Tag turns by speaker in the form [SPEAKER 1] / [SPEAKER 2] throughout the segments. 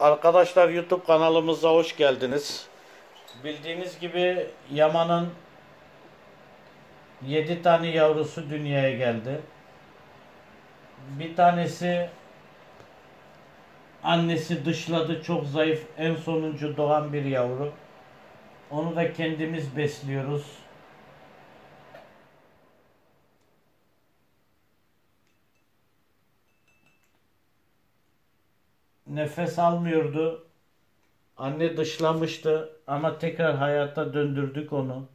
[SPEAKER 1] Arkadaşlar YouTube kanalımıza hoş geldiniz. Bildiğiniz gibi Yaman'ın 7 tane yavrusu dünyaya geldi. Bir tanesi annesi dışladı çok zayıf en sonuncu doğan bir yavru. Onu da kendimiz besliyoruz. Nefes almıyordu. Anne dışlamıştı ama tekrar hayata döndürdük onu.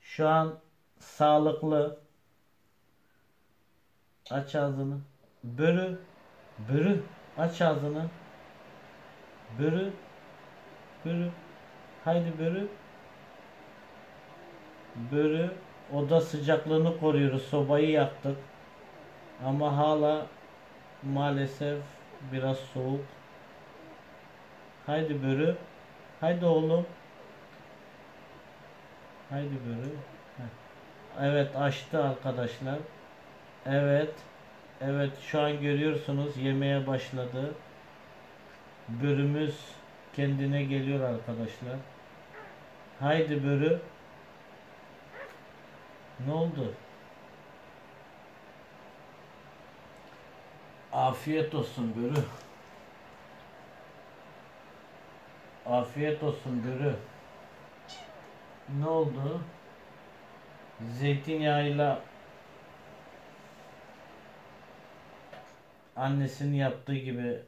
[SPEAKER 1] Şu an sağlıklı. Aç ağzını. Börü. Börü. Aç ağzını. Börü. Börü. Haydi börü. Börü. Oda sıcaklığını koruyoruz. Sobayı yaktık. Ama hala maalesef biraz soğuk. Haydi börü. Haydi oğlum. Haydi börü. Evet açtı arkadaşlar. Evet. Evet şu an görüyorsunuz yemeye başladı. Börümüz kendine geliyor arkadaşlar. Haydi börü. Ne oldu? Afiyet olsun Börü. Afiyet olsun Börü. Ne oldu? Zeytinyağıyla annesinin yaptığı gibi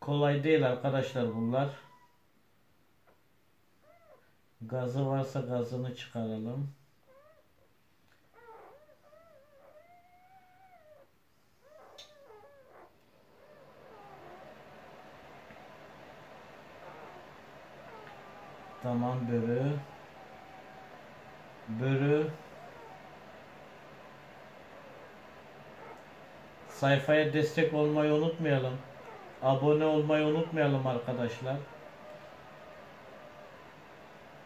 [SPEAKER 1] kolay değil arkadaşlar bunlar. Gazı varsa gazını çıkaralım. Tamam börü. Börü. Sayfaya destek olmayı unutmayalım. Abone olmayı unutmayalım arkadaşlar.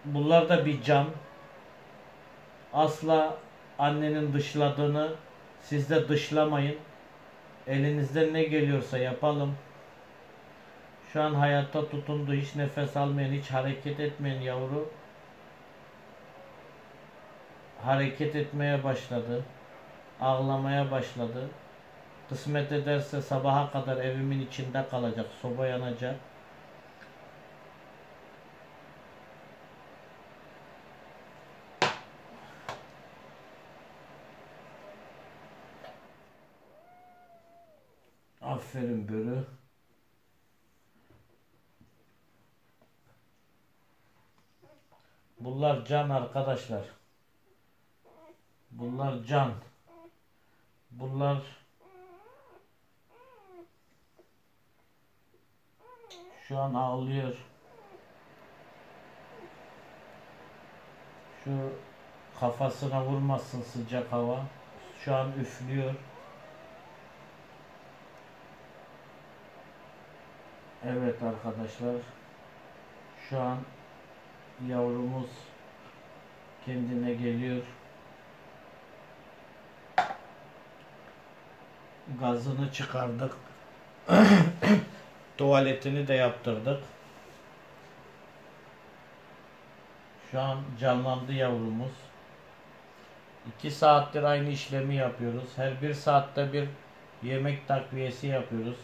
[SPEAKER 1] Bunlar da bir can. Asla annenin dışladığını siz de dışlamayın. Elinizden ne geliyorsa yapalım. Şu an hayatta tutundu. Hiç nefes almayan, hiç hareket etmeyen yavru hareket etmeye başladı. Ağlamaya başladı. Kısmet ederse sabaha kadar evimin içinde kalacak. Soba yanacak. Aferin Börü. Bunlar can arkadaşlar. Bunlar can. Bunlar şu an ağlıyor. Şu kafasına vurmasın sıcak hava. Şu an üflüyor. Evet arkadaşlar. Şu an yavrumuz kendine geliyor. Gazını çıkardık. Tuvaletini de yaptırdık. Şu an canlandı yavrumuz. 2 saattir aynı işlemi yapıyoruz. Her bir saatte bir yemek takviyesi yapıyoruz.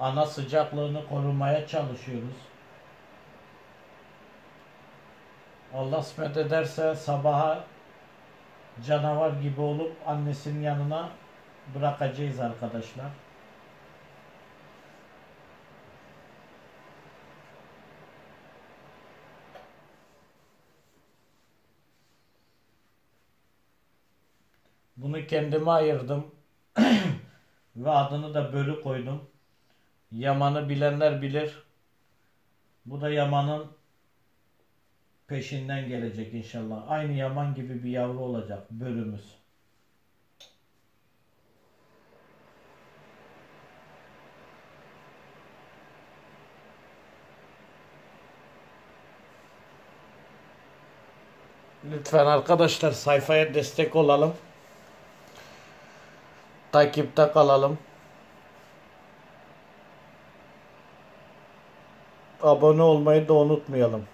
[SPEAKER 1] Ana sıcaklığını korumaya çalışıyoruz. Allah kısmet ederse sabaha canavar gibi olup annesinin yanına bırakacağız arkadaşlar. Bunu kendime ayırdım. Ve adını da Bölü koydum. Yaman'ı bilenler bilir. Bu da Yaman'ın peşinden gelecek inşallah. Aynı Yaman gibi bir yavru olacak bölümüz. Lütfen arkadaşlar sayfaya destek olalım. Takipte kalalım. Abone olmayı da unutmayalım.